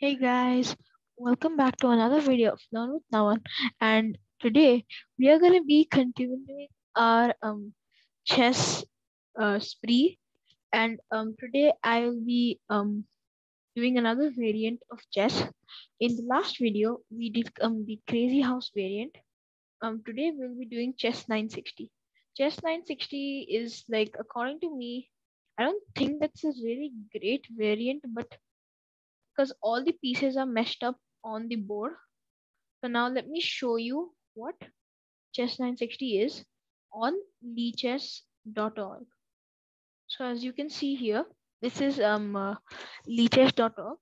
Hey guys, welcome back to another video of Learn with Naman. And today we are going to be continuing our um, chess uh, spree. And um, today I will be um, doing another variant of chess. In the last video, we did um, the Crazy House variant. Um, today we'll be doing Chess 960. Chess 960 is like, according to me, I don't think that's a really great variant, but because all the pieces are meshed up on the board. So now let me show you what chess 960 is on lichess.org. So as you can see here, this is um uh, lichess.org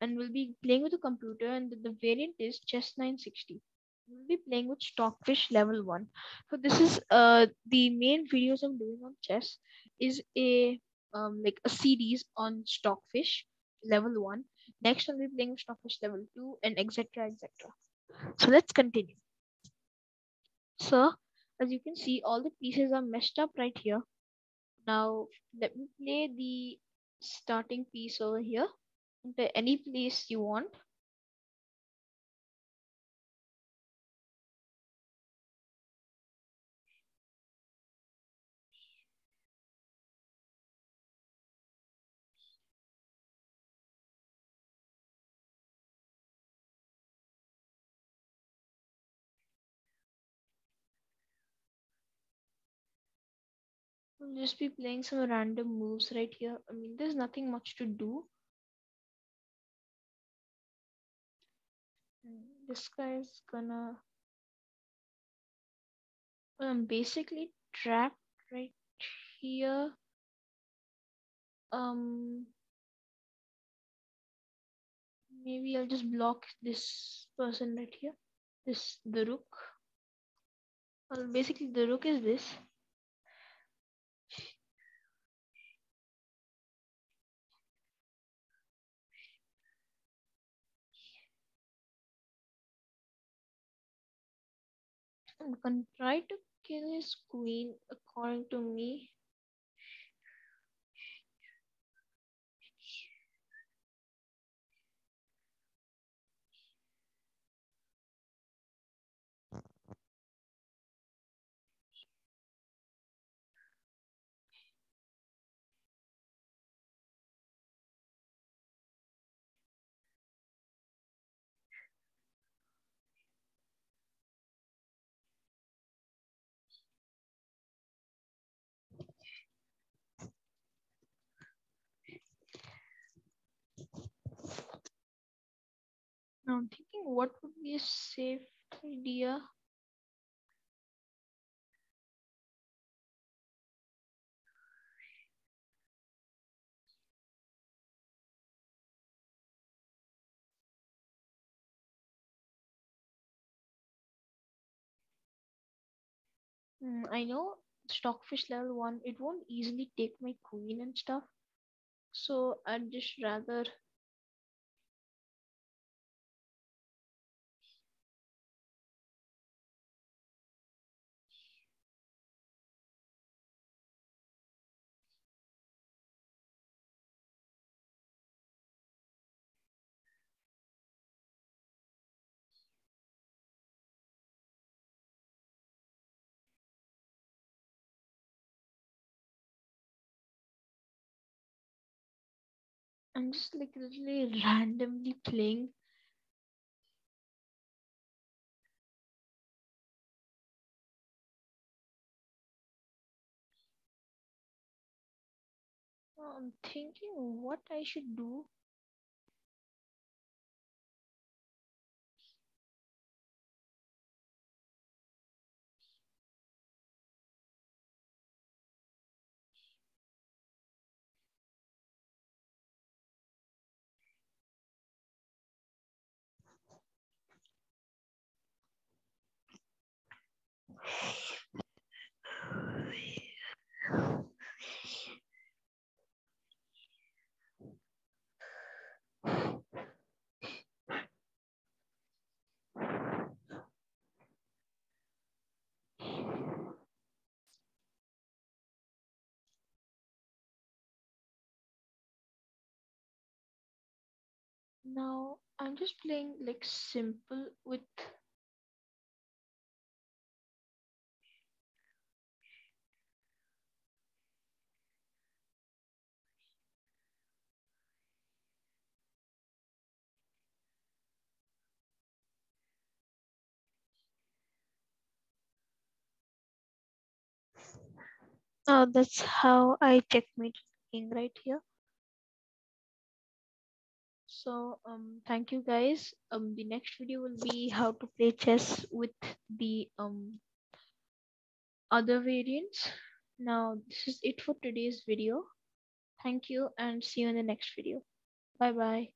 and we'll be playing with a computer and the, the variant is chess 960 we'll be playing with stockfish level one so this is uh the main videos i'm doing on chess is a um like a series on stockfish level one. Next, I'll be playing Stockfish level two, and etc. etc. So let's continue. So as you can see, all the pieces are meshed up right here. Now let me play the starting piece over here into any place you want. I'll just be playing some random moves right here. I mean, there's nothing much to do. This guy is gonna I'm basically trapped right here. Um maybe I'll just block this person right here. This the rook. Well basically the rook is this. Gonna try to kill his queen according to me. Now I'm thinking what would be a safe idea. Hmm, I know stockfish level one, it won't easily take my queen and stuff. So I'd just rather I'm just like literally randomly playing. I'm thinking what I should do. Now I'm just playing like simple with uh, that's how I checkmate king right here. So um thank you guys. Um the next video will be how to play chess with the um other variants. Now this is it for today's video. Thank you and see you in the next video. Bye bye.